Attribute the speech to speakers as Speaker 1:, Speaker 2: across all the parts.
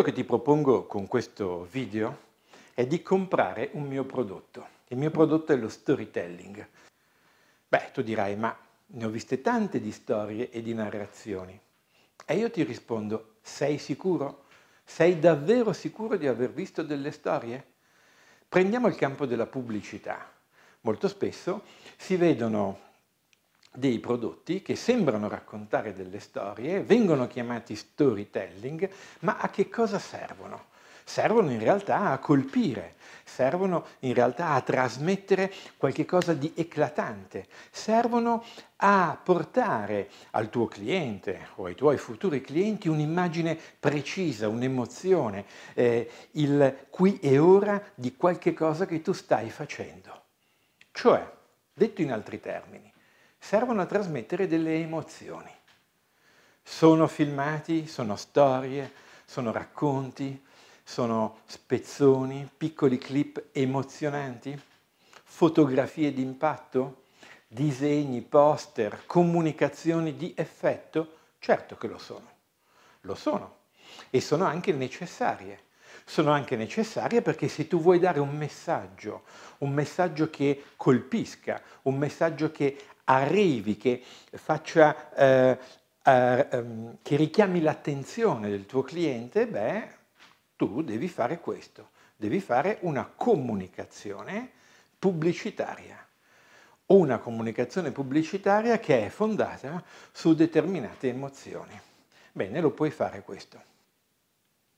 Speaker 1: Quello che ti propongo con questo video è di comprare un mio prodotto. Il mio prodotto è lo storytelling. Beh, tu dirai, ma ne ho viste tante di storie e di narrazioni. E io ti rispondo, sei sicuro? Sei davvero sicuro di aver visto delle storie? Prendiamo il campo della pubblicità. Molto spesso si vedono dei prodotti che sembrano raccontare delle storie, vengono chiamati storytelling, ma a che cosa servono? Servono in realtà a colpire, servono in realtà a trasmettere qualcosa di eclatante, servono a portare al tuo cliente o ai tuoi futuri clienti un'immagine precisa, un'emozione, eh, il qui e ora di qualche cosa che tu stai facendo. Cioè, detto in altri termini, servono a trasmettere delle emozioni. Sono filmati, sono storie, sono racconti, sono spezzoni, piccoli clip emozionanti, fotografie d'impatto, disegni, poster, comunicazioni di effetto? Certo che lo sono. Lo sono. E sono anche necessarie. Sono anche necessarie perché se tu vuoi dare un messaggio, un messaggio che colpisca, un messaggio che arrivi, che faccia, eh, eh, ehm, che richiami l'attenzione del tuo cliente, beh, tu devi fare questo, devi fare una comunicazione pubblicitaria. Una comunicazione pubblicitaria che è fondata su determinate emozioni. Bene, lo puoi fare questo.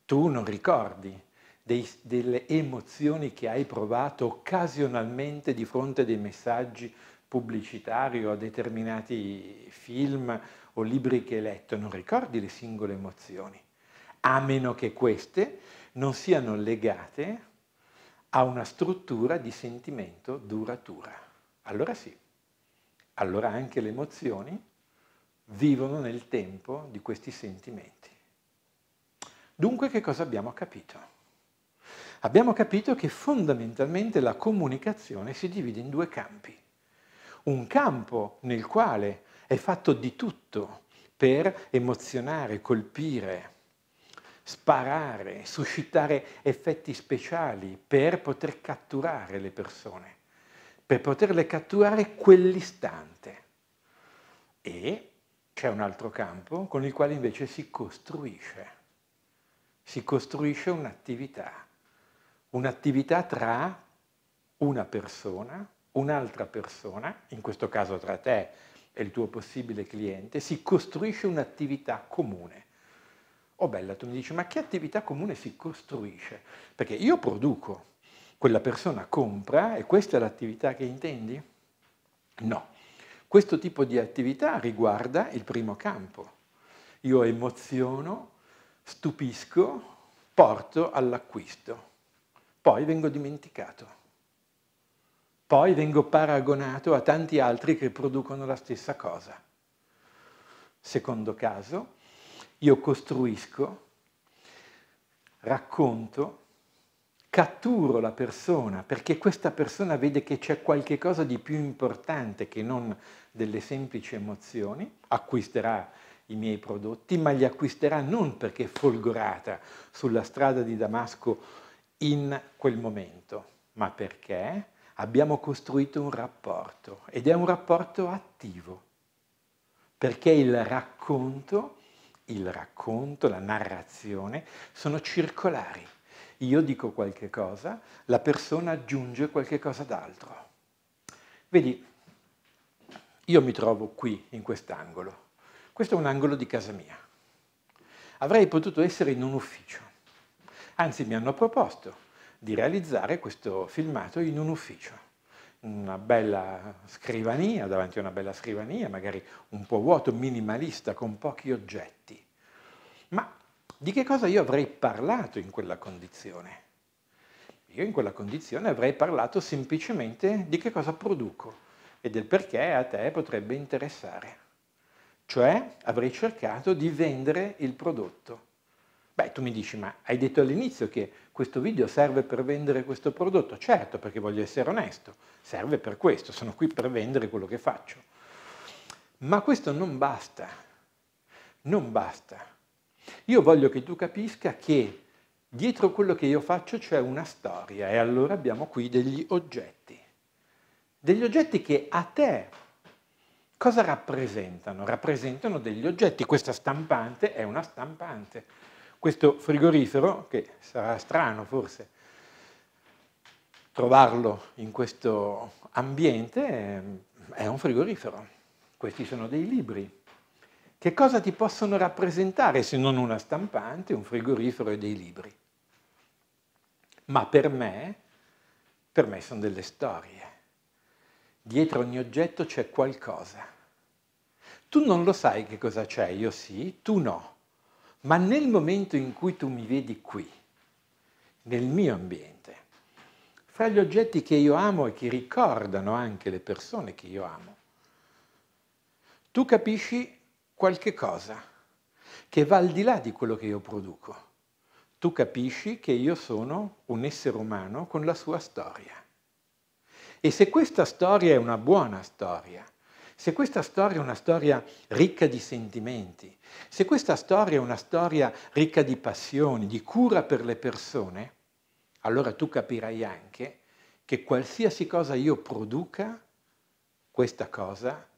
Speaker 1: Tu non ricordi dei, delle emozioni che hai provato occasionalmente di fronte a dei messaggi pubblicitario a determinati film o libri che hai letto, non ricordi le singole emozioni, a meno che queste non siano legate a una struttura di sentimento duratura. Allora sì, allora anche le emozioni vivono nel tempo di questi sentimenti. Dunque che cosa abbiamo capito? Abbiamo capito che fondamentalmente la comunicazione si divide in due campi un campo nel quale è fatto di tutto per emozionare, colpire, sparare, suscitare effetti speciali, per poter catturare le persone, per poterle catturare quell'istante. E c'è un altro campo con il quale invece si costruisce. Si costruisce un'attività, un'attività tra una persona un'altra persona, in questo caso tra te e il tuo possibile cliente, si costruisce un'attività comune. Oh bella, tu mi dici, ma che attività comune si costruisce? Perché io produco, quella persona compra e questa è l'attività che intendi? No, questo tipo di attività riguarda il primo campo. Io emoziono, stupisco, porto all'acquisto, poi vengo dimenticato poi vengo paragonato a tanti altri che producono la stessa cosa. Secondo caso, io costruisco, racconto, catturo la persona perché questa persona vede che c'è qualche cosa di più importante che non delle semplici emozioni, acquisterà i miei prodotti, ma li acquisterà non perché è folgorata sulla strada di Damasco in quel momento, ma perché abbiamo costruito un rapporto ed è un rapporto attivo, perché il racconto, il racconto, la narrazione sono circolari. Io dico qualche cosa, la persona aggiunge qualche cosa d'altro. Vedi, io mi trovo qui, in quest'angolo. Questo è un angolo di casa mia. Avrei potuto essere in un ufficio. Anzi, mi hanno proposto di realizzare questo filmato in un ufficio. Una bella scrivania, davanti a una bella scrivania, magari un po' vuoto, minimalista, con pochi oggetti. Ma di che cosa io avrei parlato in quella condizione? Io in quella condizione avrei parlato semplicemente di che cosa produco e del perché a te potrebbe interessare. Cioè avrei cercato di vendere il prodotto Beh, tu mi dici, ma hai detto all'inizio che questo video serve per vendere questo prodotto? Certo, perché voglio essere onesto, serve per questo, sono qui per vendere quello che faccio. Ma questo non basta, non basta. Io voglio che tu capisca che Dietro quello che io faccio c'è una storia e allora abbiamo qui degli oggetti. Degli oggetti che a te cosa rappresentano? Rappresentano degli oggetti. Questa stampante è una stampante. Questo frigorifero, che sarà strano forse trovarlo in questo ambiente, è un frigorifero. Questi sono dei libri. Che cosa ti possono rappresentare se non una stampante, un frigorifero e dei libri? Ma per me, per me sono delle storie. Dietro ogni oggetto c'è qualcosa. Tu non lo sai che cosa c'è, io sì, tu no. Ma nel momento in cui tu mi vedi qui, nel mio ambiente, fra gli oggetti che io amo e che ricordano anche le persone che io amo, tu capisci qualche cosa che va al di là di quello che io produco tu capisci che io sono un essere umano con la sua storia. E se questa storia è una buona storia, se questa storia è una storia ricca di sentimenti, se questa storia è una storia ricca di passioni, di cura per le persone, allora tu capirai anche che qualsiasi cosa io produca, questa cosa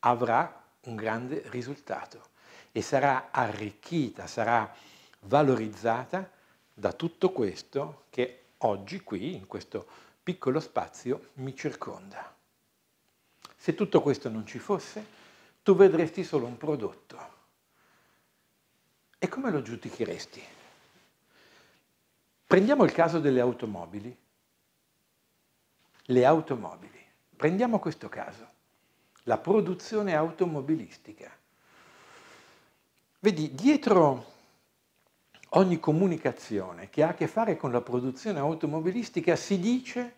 Speaker 1: avrà un grande risultato e sarà arricchita, sarà valorizzata da tutto questo che oggi qui, in questo piccolo spazio, mi circonda. Se tutto questo non ci fosse, tu vedresti solo un prodotto. E come lo giudicheresti? Prendiamo il caso delle automobili. Le automobili. Prendiamo questo caso. La produzione automobilistica. Vedi, dietro ogni comunicazione che ha a che fare con la produzione automobilistica si dice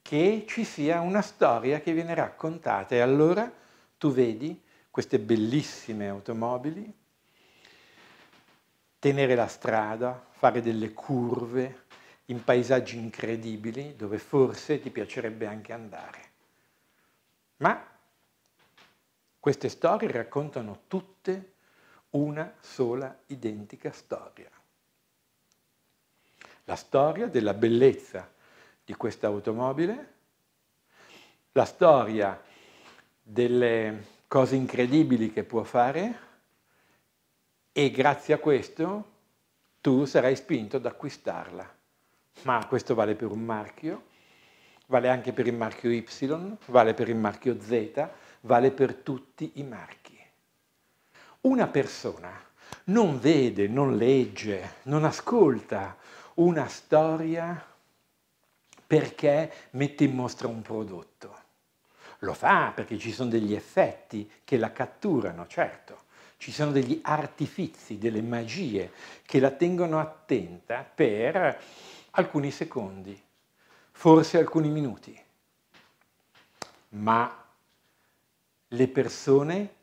Speaker 1: che ci sia una storia che viene raccontata e allora tu vedi queste bellissime automobili tenere la strada, fare delle curve in paesaggi incredibili dove forse ti piacerebbe anche andare. Ma queste storie raccontano tutte una sola identica storia. La storia della bellezza di questa automobile, la storia delle cose incredibili che può fare e grazie a questo tu sarai spinto ad acquistarla. Ma questo vale per un marchio, vale anche per il marchio Y, vale per il marchio Z, vale per tutti i marchi. Una persona non vede, non legge, non ascolta una storia perché mette in mostra un prodotto. Lo fa perché ci sono degli effetti che la catturano, certo. Ci sono degli artifizi, delle magie che la tengono attenta per alcuni secondi, forse alcuni minuti. Ma le persone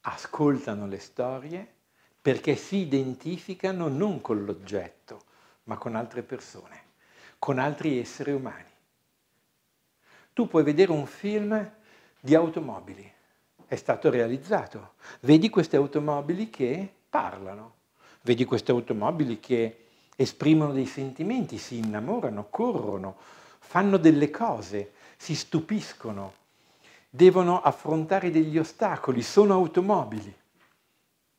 Speaker 1: ascoltano le storie perché si identificano non con l'oggetto, ma con altre persone, con altri esseri umani. Tu puoi vedere un film di automobili, è stato realizzato, vedi queste automobili che parlano, vedi queste automobili che esprimono dei sentimenti, si innamorano, corrono, fanno delle cose, si stupiscono, devono affrontare degli ostacoli, sono automobili.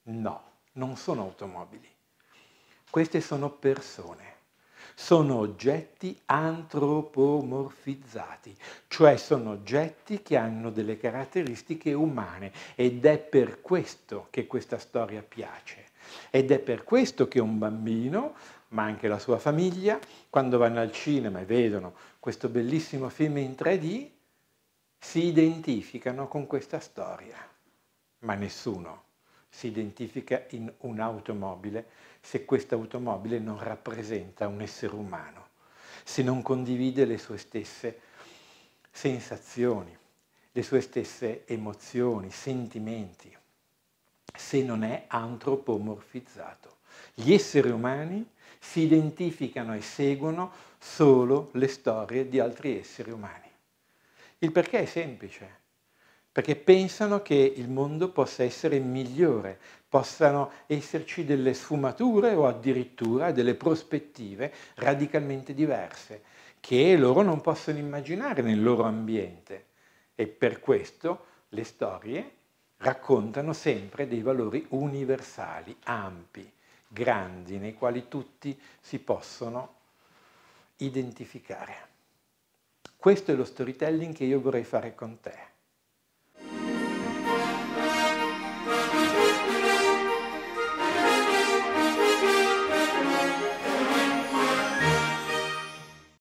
Speaker 1: No, non sono automobili. Queste sono persone, sono oggetti antropomorfizzati, cioè sono oggetti che hanno delle caratteristiche umane ed è per questo che questa storia piace. Ed è per questo che un bambino, ma anche la sua famiglia, quando vanno al cinema e vedono questo bellissimo film in 3D, si identificano con questa storia, ma nessuno si identifica in un'automobile se questa automobile non rappresenta un essere umano, se non condivide le sue stesse sensazioni, le sue stesse emozioni, sentimenti, se non è antropomorfizzato. Gli esseri umani si identificano e seguono solo le storie di altri esseri umani. Il perché è semplice, perché pensano che il mondo possa essere migliore, possano esserci delle sfumature o addirittura delle prospettive radicalmente diverse che loro non possono immaginare nel loro ambiente e per questo le storie raccontano sempre dei valori universali, ampi, grandi, nei quali tutti si possono identificare. Questo è lo storytelling che io vorrei fare con te.